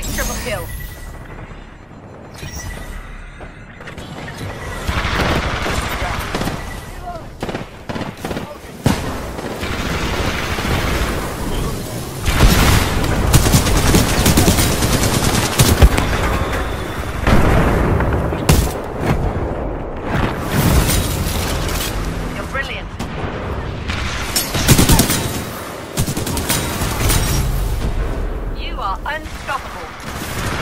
Nice triple kill. are unstoppable.